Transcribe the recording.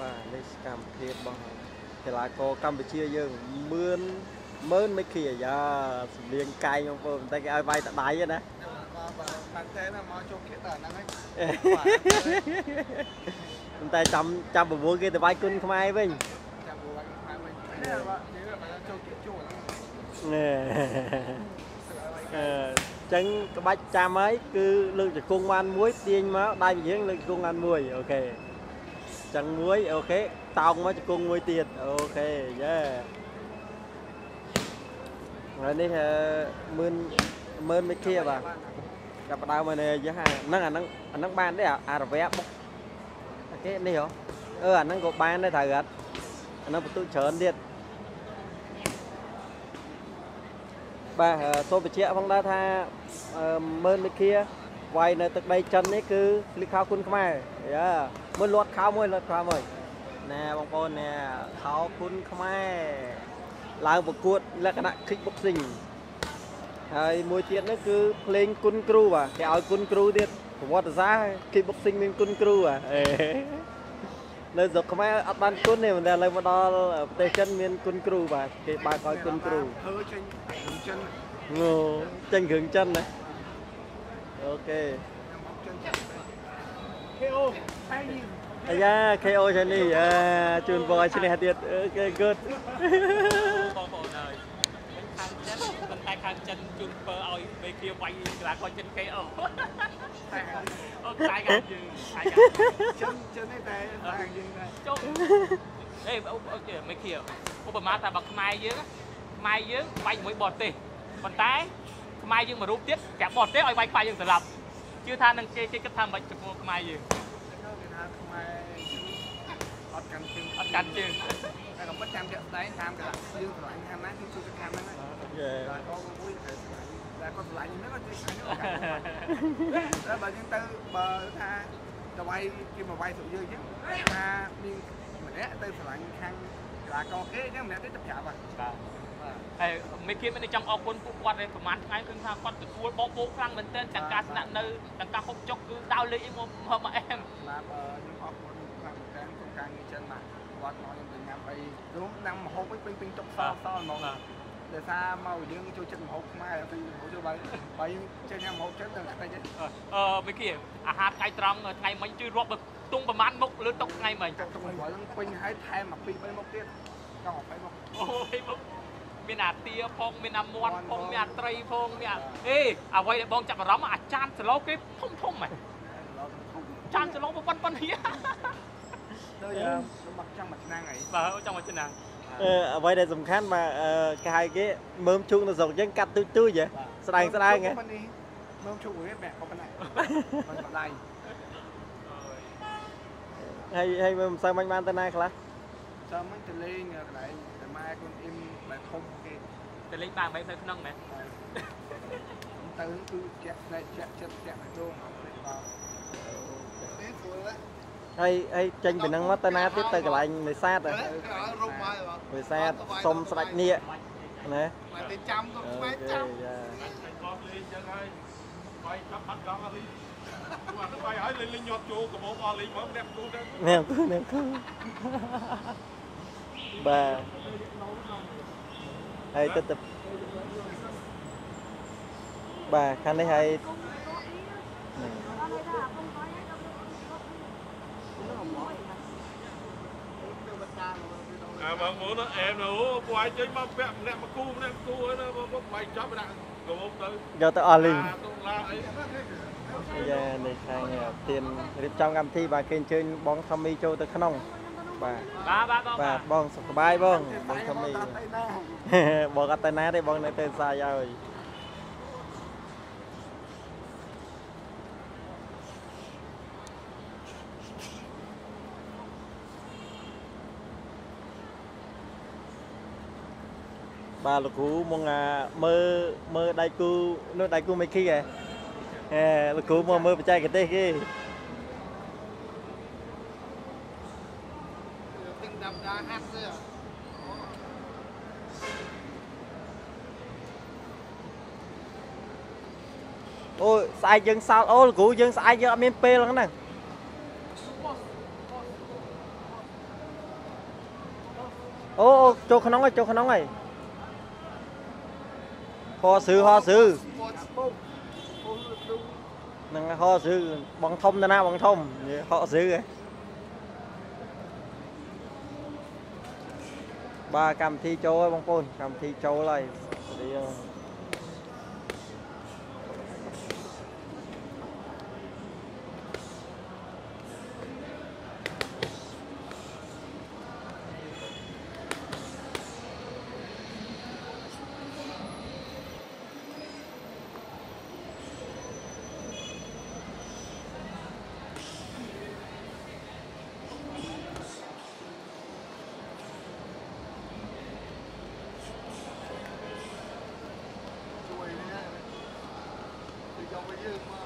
បាទនេះសកម្មភាពរបស់កីឡាករកម្ពុជាយើងមឿនមើលមិនឃាយ៉ាសំលៀងកាយបងប្អូនតែគេឲ្យវាយតដៃណាបានតែណាមកចូលគៀតដល់ហ្នឹងហើយប៉ុន្តែចាំចាំប្រមូលគេទៅវាយគុណខ្មែរវិញចាំពួកហ្នឹងមកវិញនេះបាទនេះបាទចូលគៀតចូលហ្នឹងណែអឺចឹងក្បាច់ចាំហើយគឺលើកជង្គង់បានមួយទាញមកដៃយើងលើកជង្គង់បានមួយអូខេ ចឹងមួយអូខេតោងមកជង្គង់មួយទៀតអូខេយេហើយនេះអឺមឿនមឿនមិនឃាបាទចាប់ផ្ដើមមកនេះយះហ្នឹងអាហ្នឹងអាហ្នឹងបានទេអារវៈបុកអូខេនេះហ៎អឺអាហ្នឹងក៏បានដែរត្រូវអត់អាហ្នឹងបន្ទុកច្រើនទៀតបាទអឺសូមបញ្ជាក់ផងដែរថាអឺមឿនមិនឃា វាយនៅទឹកដីចិននេះគឺលីខោគុណខ្មែរយ៉ាមើលលាត់ខោមួយលាត់ខោមួយណែបងប្អូនណែខោគុណខ្មែរឡើងប្រកួតលក្ខណៈ kickboxing ហើយមួយទៀតនោះគឺភ្លេងគុណគ្រូបាទគេឲ្យគុណគ្រូទៀតប្រវត្តិសាស្ត្រ kickboxing មានគុណគ្រូបាទអេនៅស្រុកខ្មែរអត់បានគុណទេប៉ុន្តែឥឡូវមកដល់ប្រទេសចិនមានគុណគ្រូបាទគេបើកឲ្យគុណគ្រូធ្វើចេញចិនងូចេញគ្រឿងចិនណា អូខេមកចិន KO ហើយនេះអាយ៉ា KO ចានេះអាជូនបងឲ្យឈ្នះទៀតអូខេ good បងប្អូនហើយខាងចិនប៉ុន្តែខាងចិនជូនពើឲ្យមេគាវាយកីឡាករចិន KO តែអូតែខាងយើងតែខាងចិនចិននេះតែតែយើងដែរចុះអេអូអូមេគាឧបមាថាបើខ្មែរយើងខ្មែរយើងវាយជាមួយបរទេសប៉ុន្តែ ខ្មែរយើងមួយរូបទៀតកាបរទេសឲ្យវាយខ្មែរយើងស្លាប់ជឿថានឹងគេគេគិតថាមិនចំពោះខ្មែរយើងគេថាខ្មែរអត់កាន់ជើងអត់កាន់ជើងតែក៏មិនចាំជាក់ស្ដែងតាមកន្លងយើងឆ្លាញ់ខាងណាគឺជួយខាងហ្នឹងហើយយេតែក៏មួយតែឆ្លាញ់តែក៏ឆ្លាញ់ហ្នឹងក៏ជួយឆ្លាញ់ហ្នឹងតែបើយើងទៅបើថាទៅវាយគេមកវាយស្រុកយើងអញ្ចឹងថាមានម្នាក់ទៅឆ្លាញ់ខាងកីឡាករគេអញ្ចឹងម្នាក់ទៀតទៅប្រាប់ហ្នឹងបាទបាទ ហើយមេគាមានចង់អរគុណពួកគាត់ឯងប្រហែលថ្ងៃឃើញថាគាត់ទទួលបោកបោកខ្លាំងមែនទែនទាំងការស្នាក់នៅទាំងការហូបចុកគឺដៅលេខមកមកមកអែមបាទខ្ញុំអរគុណខាងតាមក្នុងការងារចិនបាទគាត់មកខ្ញុំទៅញ៉ាំអីរួមញ៉ាំម្ហូបវិញពេញពេញតុកសសហ្មងដោយសារមកយើងចូលចិត្តម្ហូបខ្មែរទៅម្ហូបចូលបើបើយើងចេះញ៉ាំម្ហូបចិនទៅខ្ទេចទេអឺមេគាអាហារថ្ងៃត្រង់ថ្ងៃមិញជួយរាប់បើទុំប្រហែលមុខលើតុថ្ងៃមិញចាក់ទុកឲ្យហ្នឹងពេញហើយថែមមកពី3មុខទៀតចង់20មុខអូយមុខ មានអាទាផងមានអាមាត់ផងមានអាត្រីផងមានអាអេអ្វីដែលបងចាប់អារម្មណ៍អាចានសឡូគេធំធំហ៎ចានសឡូប៉ុណ្ប៉ុណ្នេះទៅយើងមកចង់មកឆ្នាំងអីបាទចង់មកឆ្នាំអឺអ្វីដែលសំខាន់បាទអឺគេហៅគេមើមជុងនៅស្រុកយើងកាត់ទូចទូចហ៎ស្ដាងស្ដាងហ៎មើលជុកវាបែកប៉ុណ្ណាមិនបដៃហើយហើយមើលមិនសូវមិនបានទៅណាខ្លះ ចាំមិនទៅលេងកន្លែងតែម៉ែគុនអ៊ីមបែកធំគេទៅលេងបានមិនទៅក្នុងមែនទៅគឺជាក់តែជាក់ចិត្តជាក់ដងអត់ទេបាទនេះស្រួលណាស់ហើយហើយចេញពីហ្នឹងមកទៅណាទៀតទៅកន្លែងនេសាទហ៎ឲ្យរុំហើយបាទនេសាទសុំស្ដាច់នៀកណាមកទៅចាំទៅអូស្វែងខេចាំយ៉ាកោះលេងចឹងហើយបាយចាប់បាត់កង់អត់លីអាទៅបាយហើយលេងលេងញាត់ចូលកំងអស់លេងមកម្នាក់គូទៅនេះគូនេះគូ បាទហើយទៅទៅបាទខាងនេះហើយនេះអាបងប្អូនអែមនោះពួកឯងចេញមកពាក់ម្នាក់មកគូម្នាក់គូហើយណាបងបាយចាប់ដាក់កំងទៅយកទៅអស់លីងអាទៅឡាអីយ៉ានេះខាងទៀនរៀបចំកម្មវិធីបាទគេអញ្ជើញបងថមមីចូលទៅក្នុង បាទបាទបាទបងបាទបងសុខសប្បាយបងបងថមមីទៅណាបងអត់ទៅណាទេបងនៅទៅផ្សារហើយបាទលោកគ្រូមកអាមើលមើលដៃគូនោះដៃគូមេឃីហ៎ហេលោកគ្រូមកមើលបច្ចេកទេសគេ ទិញដាប់ដាហាត់ទេអូយស្អែកយើងសោតអូលោកគ្រូយើងស្អែកយើងអត់មានពេលហ្នឹងណាអូអូចូលក្នុងហើយចូលក្នុងហើយហោសឺហោសឺ Một bông. Bông được đúng. ហ្នឹងហោសឺ បងធំទៅណាបងធំនិយាយហោសឺហ៎បាទកម្មវិធីចូលហើយបងប្អូនកម្មវិធីចូលហើយរៀង for you.